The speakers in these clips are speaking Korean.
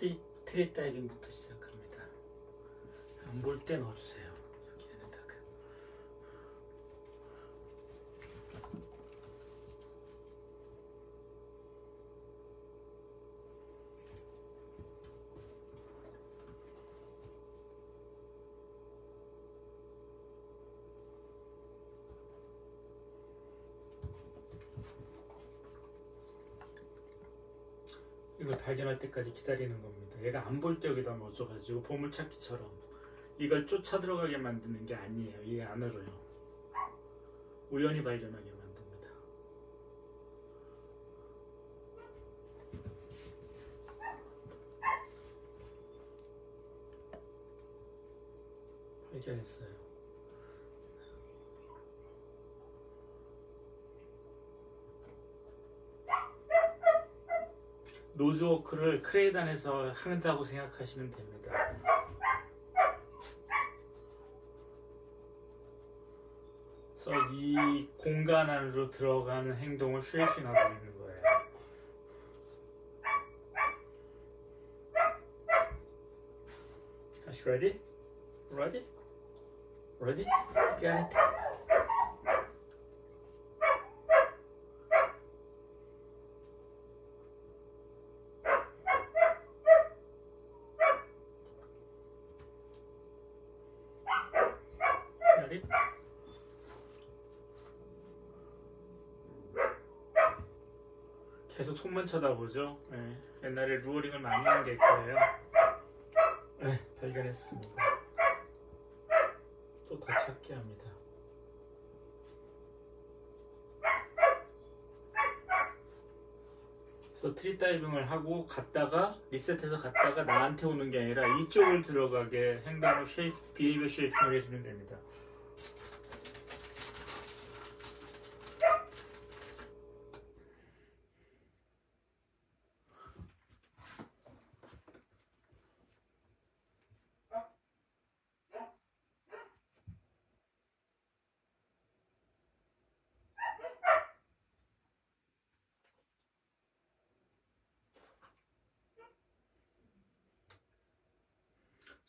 트리, 트리 다이빙부터 시작합니다. 안 볼 때 넣어주세요. 여기에다가. 이걸 발견할 때까지 기다리는 겁니다. 얘가 안 볼 때 여기다 넣어줘가지고 보물찾기처럼 이걸 쫓아 들어가게 만드는 게 아니에요. 이 안으로요. 우연히 발견하게 만듭니다. 발견했어요. nose work를 crate 안에서 한다고 생각하시면 됩니다. 그래서 이 공간 안으로 들어가는 행동을 shaping하고 있는 거예요. 다시 ready? Ready? Ready? Get it? Ready? 계속 손만 쳐다보죠. 네. 옛날에 luring을 많이 한게 거예요. 네, 발견했습니다. 또 더 찾게 합니다. 그래서 treat giving을 하고 갔다가 리셋해서 갔다가 나한테 오는 게 아니라 이쪽을 들어가게 행동을 shape, behavior shaping을 해주면 됩니다.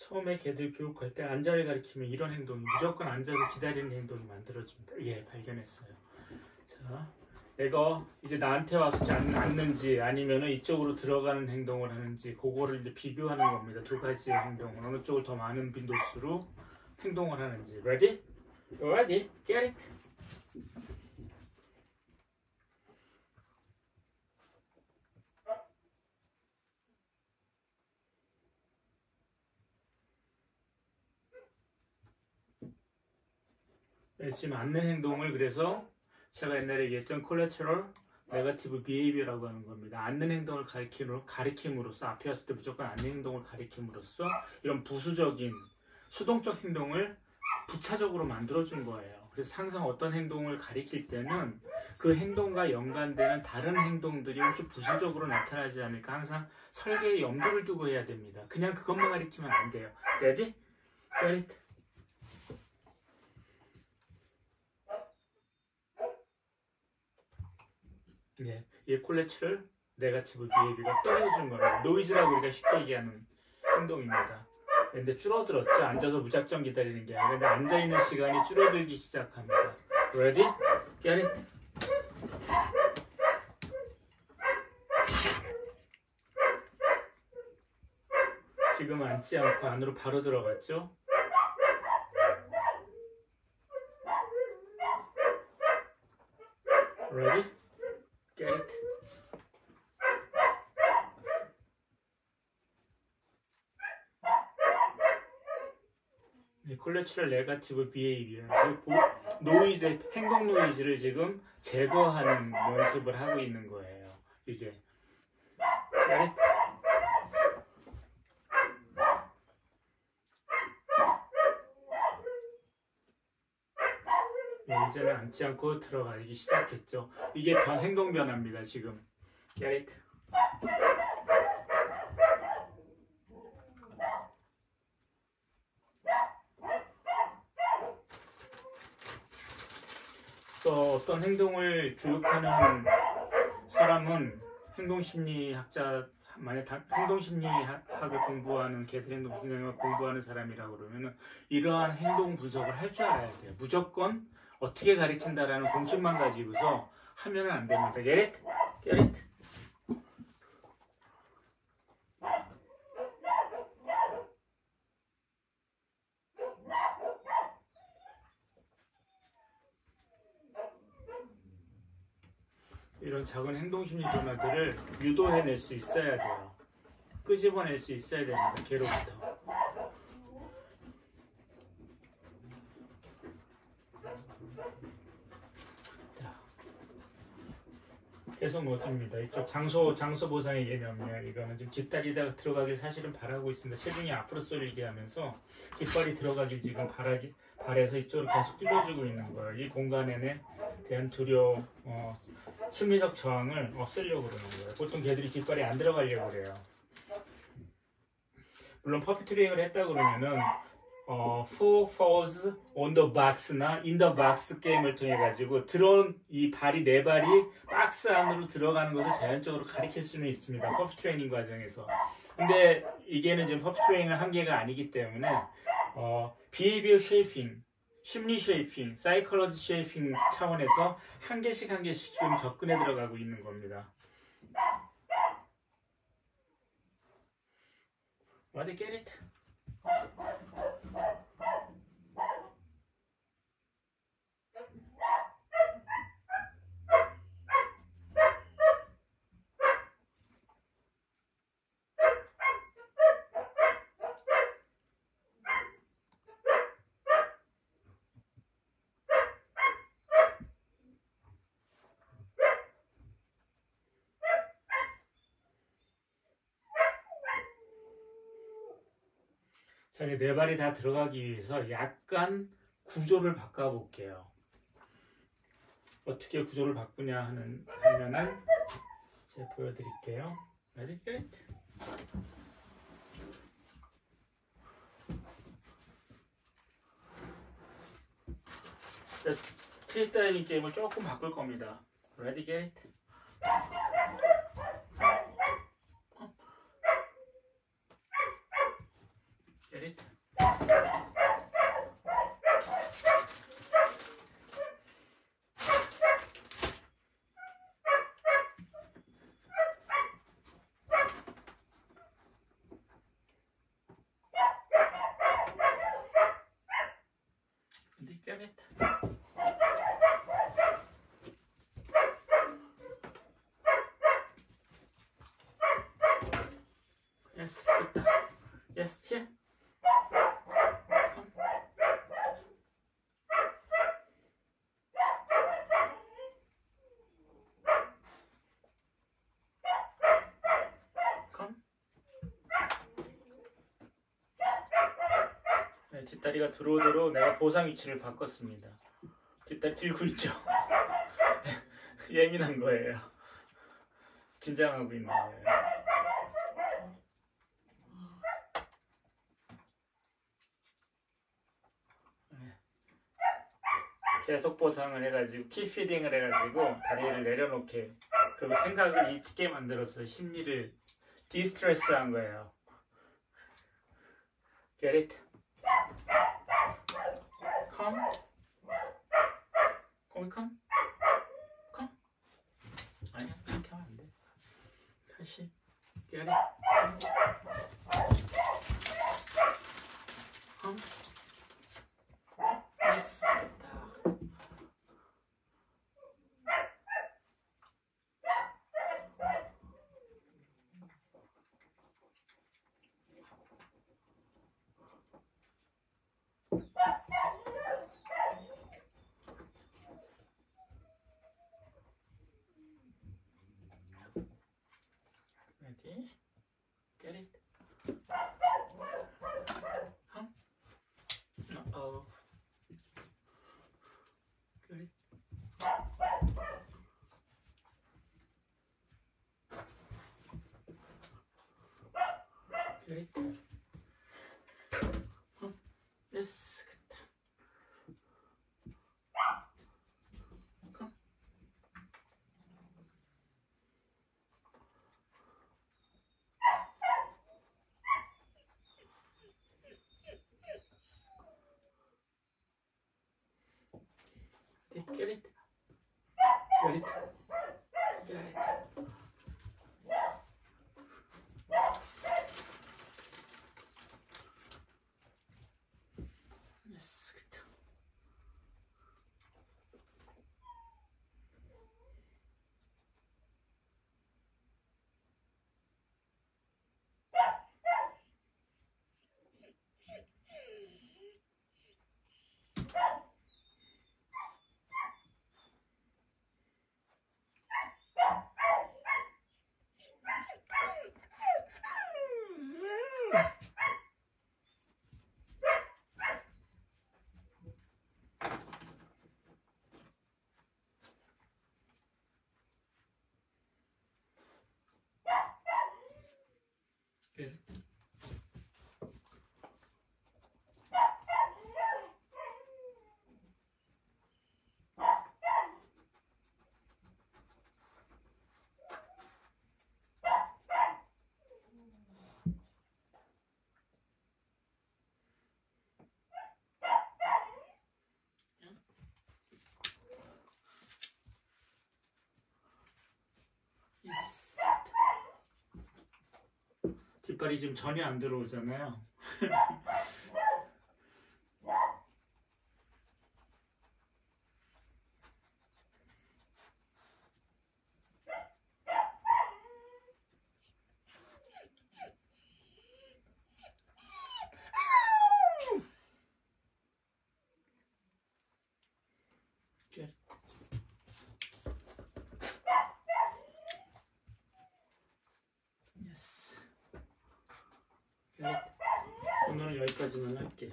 처음에 개들 교육할 때 앉아를 가리키면 이런 행동이 무조건 앉아서 기다리는 행동이 만들어집니다. 예, 발견했어요. 자, 얘가 이제 나한테 와서 앉, 앉는지 아니면은 이쪽으로 들어가는 행동을 하는지 그거를 이제 비교하는 겁니다. 두 가지의 행동을 어느 쪽을 더 많은 빈도수로 행동을 하는지. Ready? Ready? Get it? 지금 앉는 행동을 그래서 제가 옛날에 얘기했던 collateral negative behavior라고 하는 겁니다. 앉는 행동을 가리킴으로, 가리킴으로써 앞에 왔을 때 무조건 앉는 행동을 가리킴으로써 이런 부수적인 수동적 행동을 부차적으로 만들어준 거예요. 그래서 항상 어떤 행동을 가리킬 때는 그 행동과 연관되는 다른 행동들이 좀 부수적으로 나타나지 않을까 항상 설계에 염두를 두고 해야 됩니다. 그냥 그것만 가리키면 안 돼요. Ready? It? 네, 이 collateral negative behavior가 떨어진 거예요. 노이즈라고 우리가 쉽게 얘기하는 행동입니다. 근데 줄어들었죠. 앉아서 무작정 기다리는 게 아니라 근데 앉아 있는 시간이 줄어들기 시작합니다. Ready? Get it? 지금 앉지 않고 안으로 바로 들어갔죠? Ready? Get it? 네, collateral negative behavior 노이즈, 행동 노이즈를 지금 제거하는 연습을 하고 있는 거예요. 이게 Get it? 네, 이제는 앉지 않고 들어가기 시작했죠. 이게 변, 행동 변화입니다, 지금. Get it? 그래서 어떤 행동을 교육하는 사람은 행동심리학자 만약 다- 행동심리학을 공부하는 개들 행동심리학을 공부하는 사람이라고 그러면은 이러한 행동 분석을 할 줄 알아야 돼요. 무조건 어떻게 가리킨다라는 공식만 가지고서 하면은 안 됩니다. Get it? Get it? 이런 작은 행동심리 변화들을 유도해낼 수 있어야 돼요. 끄집어낼 수 있어야 됩니다. 개로부터. 자, 계속 멋집니다. 이쪽 장소 장소 보상의 개념이에요. 이거는 지금 뒷다리가 들어가길 사실은 바라고 있습니다. 체중이 앞으로 쏠리게 하면서 깃발이 들어가길 지금 바라기 발에서 이쪽으로 계속 뚫어주고 있는 거예요. 이 공간에 대한 두려움, 어, 심리적 저항을 없애려고 그러는 거예요. 보통 개들이 뒷발이 안 들어가려고 그래요. 물론 puppy 트레이닝을 했다 그러면은 어, four paws on the box나 in the box 게임을 통해 가지고 들어온 이 발이 네 발이 박스 안으로 들어가는 것을 자연적으로 가리킬 수는 있습니다. puppy 트레이닝 과정에서. 근데 이 개는 지금 puppy 트레이닝을 한 개가 아니기 때문에 어, behavior shaping, 심리 쉐이핑, 사이컬러지 쉐이핑 차원에서 한 개씩 한 개씩 지금 접근해 들어가고 있는 겁니다. What get it? 자, 네 발이 다 들어가기 위해서 약간 구조를 바꿔볼게요. 어떻게 구조를 바꾸냐 하는 하면은 제가 보여드릴게요. Get it? 자, 트리다이닝 게임을 조금 바꿀 겁니다. It? Get it? Did you get it? Yes, 됐다. Come. 네, 뒷다리가 들어오도록 내가 보상 위치를 바꿨습니다. 뒷다리 들고 있죠. 예민한 거예요. 긴장하고 있는 거예요. 계속 보상을 해가지고 키피딩을 해가지고 다리를 내려놓게 그리고 생각을 잊게 만들어서 심리를 디스트레스한 거예요. Get it? Come? Come, come? Come? 아니야, 그렇게 하면 안 돼. 다시. Get it? Okay. Get it? Huh? Uh oh. Get it? Get it? Get it. Get it. 뒷발이 지금 전혀 안 들어오잖아요. Yes. Good. 오늘은 여기까지만 할게요.